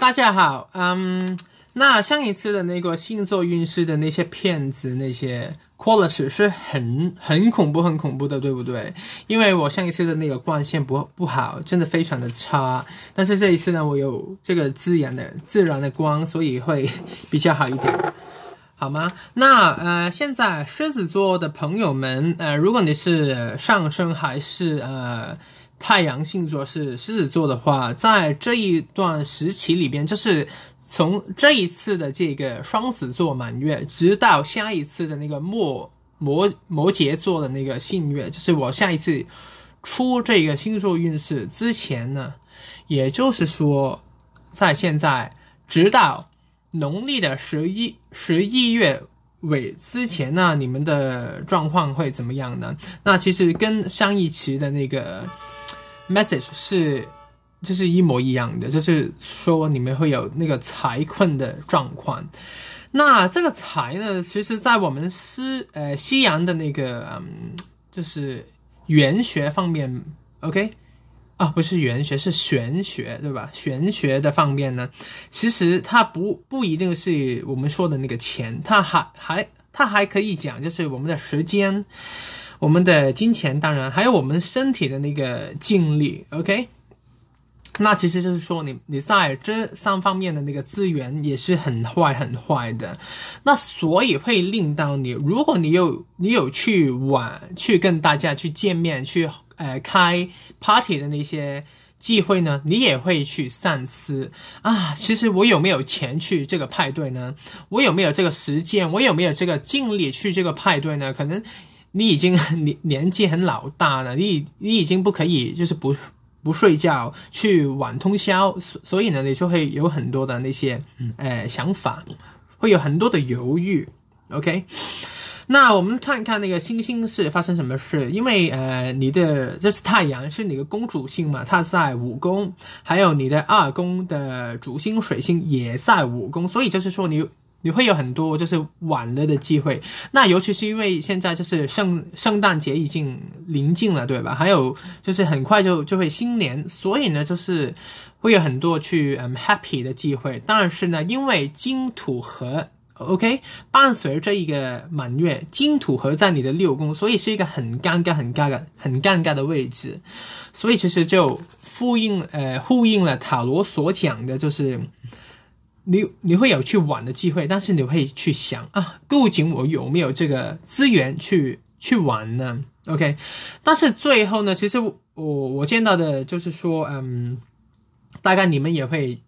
大家好，嗯，那上一次的那个星座运势的那些片子，那些 quality 是很很恐怖、很恐怖的，对不对？因为我上一次的那个光线不不好，真的非常的差。但是这一次呢，我有这个自然的自然的光，所以会比较好一点，好吗？那呃，现在狮子座的朋友们，呃，如果你是上升还是呃。太阳星座是狮子座的话，在这一段时期里边，就是从这一次的这个双子座满月，直到下一次的那个摩摩摩羯座的那个新月，就是我下一次出这个星座运势之前呢，也就是说，在现在直到农历的十一十一月尾之前呢，你们的状况会怎么样呢？那其实跟上一期的那个。Message 是就是一模一样的，就是说你们会有那个财困的状况。那这个财呢，其实在我们西呃西洋的那个嗯，就是玄学方面，OK 啊，不是玄学，是玄学，对吧？玄学的方面呢，其实它不不一定是我们说的那个钱，它还还它还可以讲，就是我们的时间。我们的金钱，当然还有我们身体的那个精力，OK？那其实就是说，你你在这三方面的那个资源也是很坏很坏的，那所以会令到你，如果你有你有去玩，去跟大家去见面，去呃开 party 的那些机会呢，你也会去散思啊，其实我有没有钱去这个派对呢？我有没有这个时间？我有没有这个精力去这个派对呢？可能。你已经 年年纪很老大了，你你已经不可以就是不不睡觉去晚通宵，所所以呢，你就会有很多的那些呃想法，会有很多的犹豫。OK，那我们看看那个星星是发生什么事？因为呃，你的这是太阳是你的公主星嘛，它在五宫，还有你的二宫的主星水星也在五宫，所以就是说你。你会有很多就是晚了的机会，那尤其是因为现在就是圣圣诞节已经临近了，对吧？还有就是很快就就会新年，所以呢，就是会有很多去嗯 happy 的机会。但是呢，因为金土合，OK，伴随着一个满月，金土合在你的六宫，所以是一个很尴尬、很尴尬、很尴尬的位置。所以其实就呼应呃呼应了塔罗所讲的，就是。你你会有去玩的机会，但是你会去想啊，究竟我有没有这个资源去去玩呢？OK，但是最后呢，其实我我见到的就是说，嗯，大概你们也会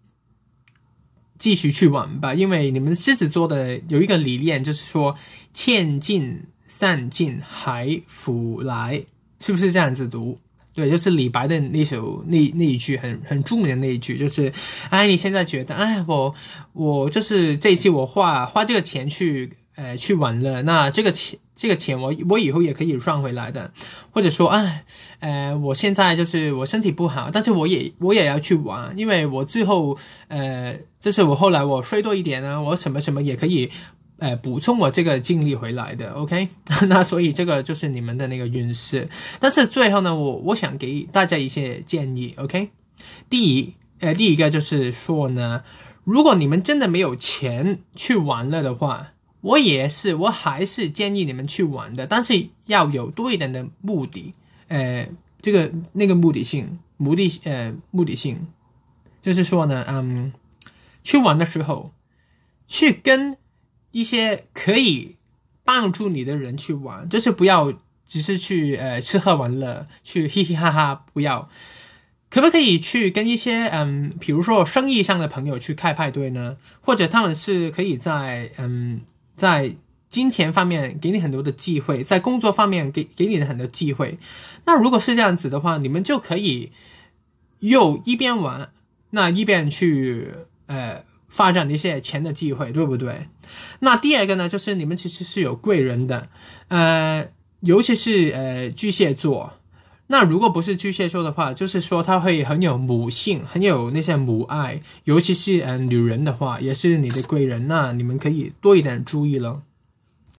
继续去玩吧，因为你们狮子座的有一个理念，就是说欠尽散尽还复来，是不是这样子读？对，就是李白的那首那那一句很很著名的那一句，就是，哎，你现在觉得，哎，我我就是这一期我花花这个钱去，呃，去玩了，那这个钱这个钱我我以后也可以赚回来的，或者说，哎，呃，我现在就是我身体不好，但是我也我也要去玩，因为我最后，呃，就是我后来我睡多一点呢，我什么什么也可以。呃，补充我这个精力回来的，OK，那所以这个就是你们的那个运势。但是最后呢，我我想给大家一些建议，OK。第一，呃，第一个就是说呢，如果你们真的没有钱去玩了的话，我也是，我还是建议你们去玩的，但是要有多一点的目的，呃，这个那个目的性，目的呃目的性，就是说呢，嗯，去玩的时候去跟。一些可以帮助你的人去玩，就是不要只是去呃吃喝玩乐，去嘻嘻哈哈，不要。可不可以去跟一些嗯，比如说生意上的朋友去开派对呢？或者他们是可以在嗯，在金钱方面给你很多的机会，在工作方面给给你的很多机会。那如果是这样子的话，你们就可以又一边玩，那一边去呃。发展的一些钱的机会，对不对？那第二个呢，就是你们其实是有贵人的，呃，尤其是呃巨蟹座。那如果不是巨蟹座的话，就是说他会很有母性，很有那些母爱，尤其是嗯女人的话，也是你的贵人。那你们可以多一点注意了。